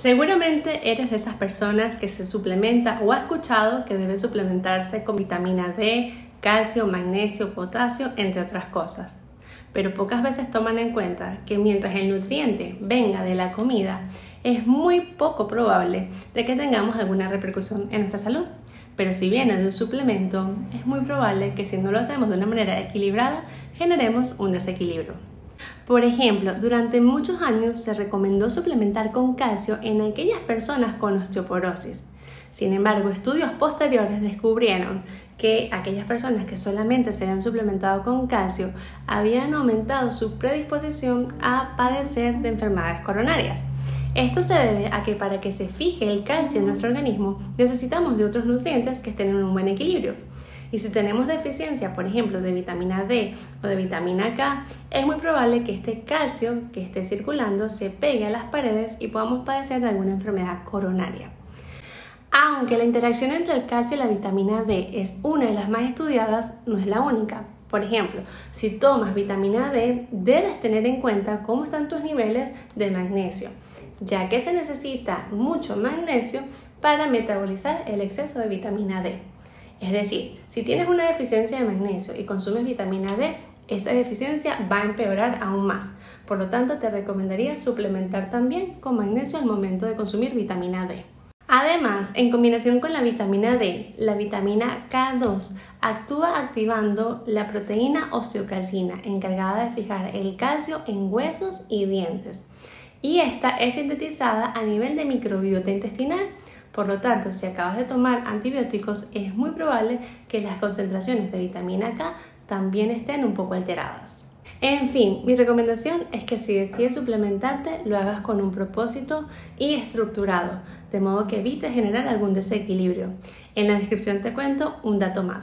Seguramente eres de esas personas que se suplementa o ha escuchado que debe suplementarse con vitamina D, calcio, magnesio, potasio, entre otras cosas. Pero pocas veces toman en cuenta que mientras el nutriente venga de la comida, es muy poco probable de que tengamos alguna repercusión en nuestra salud. Pero si viene de un suplemento, es muy probable que si no lo hacemos de una manera equilibrada, generemos un desequilibrio. Por ejemplo, durante muchos años se recomendó suplementar con calcio en aquellas personas con osteoporosis. Sin embargo, estudios posteriores descubrieron que aquellas personas que solamente se habían suplementado con calcio habían aumentado su predisposición a padecer de enfermedades coronarias. Esto se debe a que para que se fije el calcio en nuestro organismo necesitamos de otros nutrientes que estén en un buen equilibrio. Y si tenemos deficiencia, por ejemplo, de vitamina D o de vitamina K, es muy probable que este calcio que esté circulando se pegue a las paredes y podamos padecer de alguna enfermedad coronaria. Aunque la interacción entre el calcio y la vitamina D es una de las más estudiadas, no es la única. Por ejemplo, si tomas vitamina D, debes tener en cuenta cómo están tus niveles de magnesio, ya que se necesita mucho magnesio para metabolizar el exceso de vitamina D. Es decir, si tienes una deficiencia de magnesio y consumes vitamina D, esa deficiencia va a empeorar aún más. Por lo tanto, te recomendaría suplementar también con magnesio al momento de consumir vitamina D. Además, en combinación con la vitamina D, la vitamina K2 actúa activando la proteína osteocalcina, encargada de fijar el calcio en huesos y dientes. Y esta es sintetizada a nivel de microbiota intestinal por lo tanto, si acabas de tomar antibióticos, es muy probable que las concentraciones de vitamina K también estén un poco alteradas. En fin, mi recomendación es que si decides suplementarte, lo hagas con un propósito y estructurado, de modo que evites generar algún desequilibrio. En la descripción te cuento un dato más.